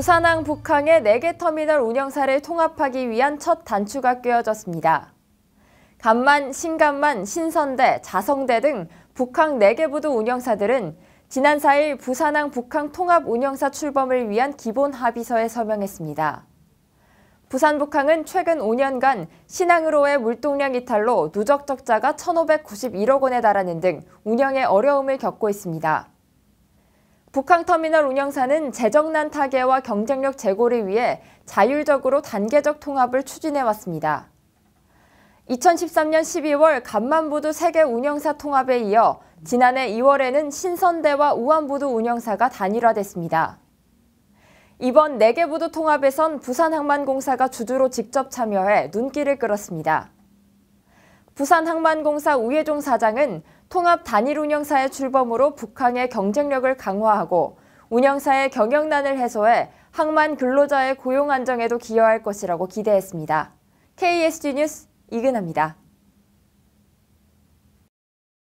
부산항 북항의 4개 터미널 운영사를 통합하기 위한 첫 단추가 꿰어졌습니다. 간만, 신간만, 신선대, 자성대 등 북항 4개 부두 운영사들은 지난 4일 부산항 북항 통합 운영사 출범을 위한 기본 합의서에 서명했습니다. 부산 북항은 최근 5년간 신항으로의 물동량 이탈로 누적 적자가 1,591억 원에 달하는 등 운영에 어려움을 겪고 있습니다. 북항터미널 운영사는 재정난 타개와 경쟁력 제고를 위해 자율적으로 단계적 통합을 추진해왔습니다. 2013년 12월 간만부두 세계 운영사 통합에 이어 지난해 2월에는 신선대와 우한부두 운영사가 단일화됐습니다. 이번 4개 부두 통합에선 부산항만공사가 주주로 직접 참여해 눈길을 끌었습니다. 부산항만공사 우예종 사장은 통합 단일 운영사의 출범으로 북한의 경쟁력을 강화하고 운영사의 경영난을 해소해 항만 근로자의 고용 안정에도 기여할 것이라고 기대했습니다. KSG 뉴스 이근아입니다.